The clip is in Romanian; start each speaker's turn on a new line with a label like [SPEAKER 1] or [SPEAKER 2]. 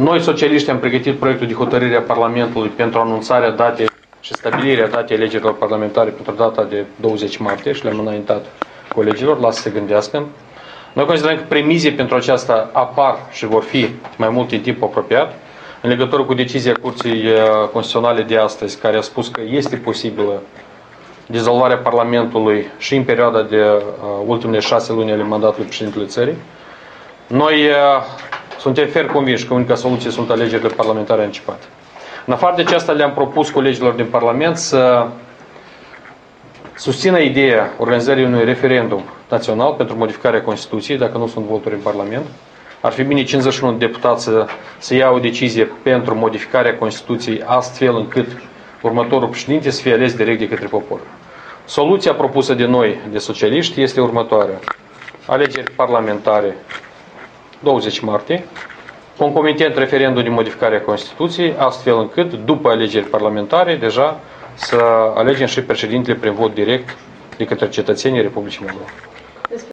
[SPEAKER 1] Noi, socialiști, am pregătit proiectul de hotărâre a Parlamentului pentru anunțarea datei și stabilirea datei alegerilor parlamentare pentru data de 20 martie și le-am înaintat colegilor, lasă să se gândească. Noi considerăm că premizii pentru aceasta apar și vor fi mai mult în timp apropiat, în legătură cu decizia Curții uh, Constituționale de astăzi, care a spus că este posibilă dizolvarea Parlamentului și în perioada de uh, ultimele șase luni ale mandatului președintelui țării. Noi uh, suntem fer convinși că unica soluție sunt alegerile parlamentare anticipate. În afară de aceasta le-am propus colegilor din Parlament să susțină ideea organizării unui referendum național pentru modificarea Constituției, dacă nu sunt voturi în Parlament. Ar fi bine 51 deputați să, să ia o decizie pentru modificarea Constituției astfel încât următorul președinte să fie ales direct de către popor. Soluția propusă de noi, de socialiști, este următoarea. Alegeri parlamentare 20 martie, concomitent referendum de modificare a Constituției, astfel încât, după alegeri parlamentare, deja să alegem și președintele prin vot direct de către cetățenii Republicii Moldova.